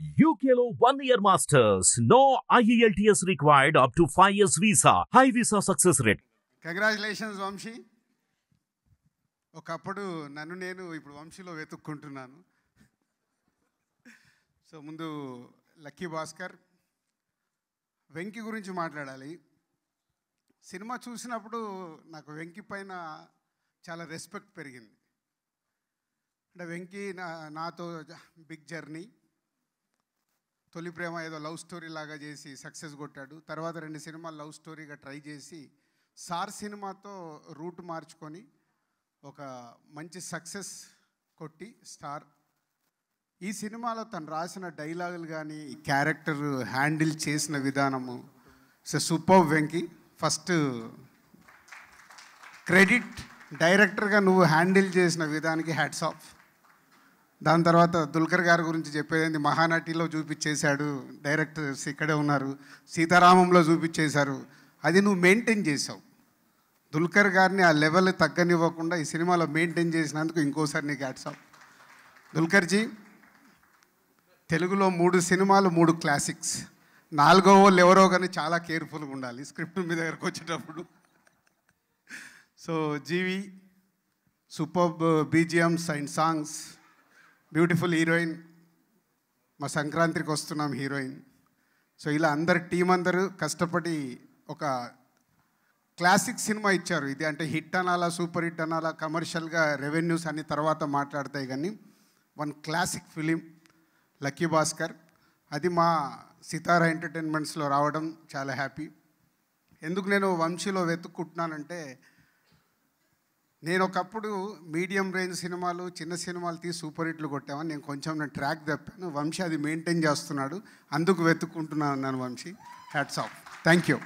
యూకేలో one year masters no IELTS required up to five years visa high visa success rate congratulations Vamsi ఒకప్పుడు నన్ను నేను ఇప్పుడు వంశీలో వెతుక్కుంటున్నాను. సో ముందు లక్కీ భాస్కర్. వెంకి గురించి మాట్లాడాలి. సినిమా చూసినప్పుడు నాకు వెంకి పైన చాలా రెస్పెక్ట్ పెరిగింది. అంటే వెంకి నా నాతో బిగ్ జర్నీ తొలి ప్రేమ ఏదో లవ్ స్టోరీ లాగా చేసి సక్సెస్ కొట్టాడు. తర్వాత రెండు సినిమాలు లవ్ స్టోరీగా ట్రై చేసి సార్ సినిమాతో రూట్ మార్చుకొని ఒక మంచి సక్సెస్ కొట్టి స్టార్. ఈ సినిమాలో తను రాసిన డైలాగులు కానీ క్యారెక్టర్ హ్యాండిల్ చేసిన విధానము. It's super Venki. First credit డైరెక్టర్గా నువ్వు హ్యాండిల్ చేసిన విధానికి హ్యాట్స్ ఆఫ్. దాని తర్వాత దుల్కర్ గారి గురించి చెప్పేది మహానటిలో చూపించేశాడు. డైరెక్టర్స్ ఇక్కడే ఉన్నారు. సీతారామంలో చూపించేశారు. అది నువ్వు మెయింటైన్ చేసావు దుల్కర్ గారిని ఆ లెవెల్ తగ్గనివ్వకుండా ఈ సినిమాలో మెయింటైన్ చేసినందుకు ఇంకోసారి నీకు హ్యాట్స్ దుల్కర్జీ తెలుగులో మూడు సినిమాలు మూడు క్లాసిక్స్. నాలుగో వాళ్ళు ఎవరో కానీ చాలా కేర్ఫుల్గా ఉండాలి. స్క్రిప్ట్ మీ దగ్గరకు వచ్చేటప్పుడు. So GV super BGMs and songs beautiful heroine. మా సంక్రాంతికి వస్తున్నాం హీరోయిన్. సో ఇలా అందరు టీం అందరూ కష్టపడి ఒక క్లాసిక్ సినిమా ఇచ్చారు. ఇది అంటే హిట్ అనాలా సూపర్ హిట్ అనాలా కమర్షియల్గా రెవెన్యూస్ అన్ని తర్వాత మాట్లాడతాయి కానీ one classic film Lucky Bhaskar. అది మా సితారా ఎంటర్టైన్మెంట్స్లో రావడం చాలా హ్యాపీ. ఎందుకు నేను వంశీలో వెతుక్కుంటున్నానంటే నేను ఒకప్పుడు మీడియం రేంజ్ సినిమాలు చిన్న సినిమాలు తీసి సూపర్ హిట్లు కొట్టామని నేను కొంచెం నేను ట్రాక్ తప్పాను. వంశీ అది మెయింటైన్ చేస్తున్నాడు. అందుకు వెతుక్కుంటున్నాను నన్ను Vamsi. Hats off. Thank you.